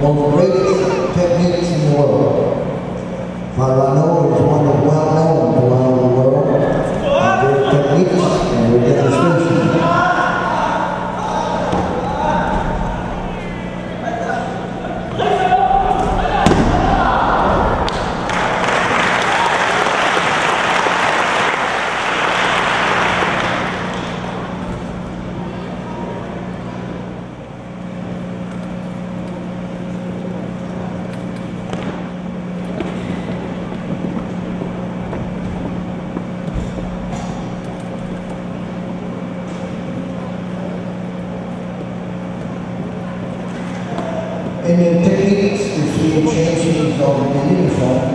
most greatest techniques in the world. Hwa Rang Do is one of well known around the world. And their techniques And the techniques, you see the changes of the uniform.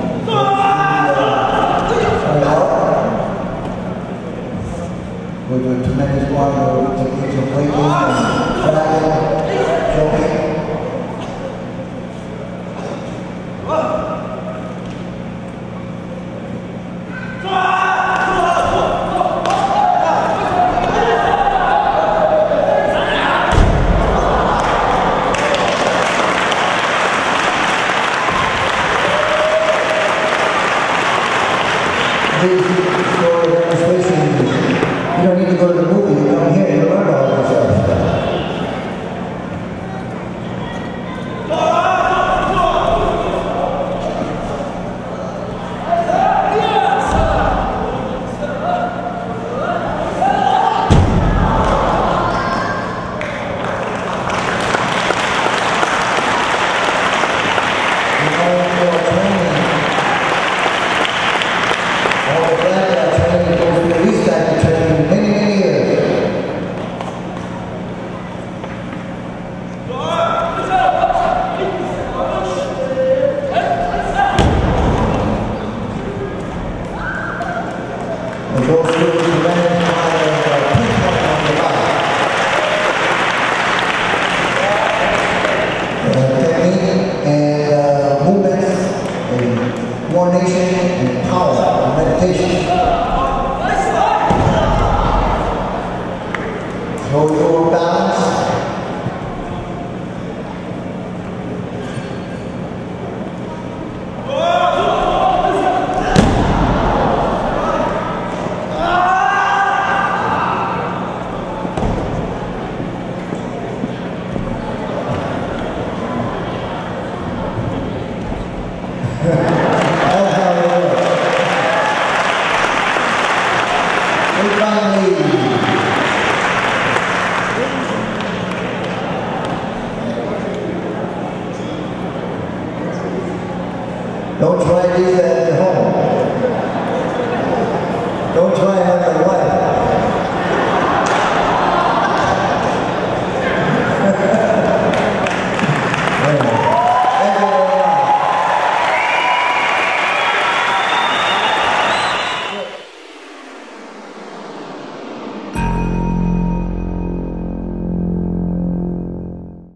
Please, for a demonstration, you don't need to go to the movie, movements and coordination and power and meditation. Hold your balance. Don't try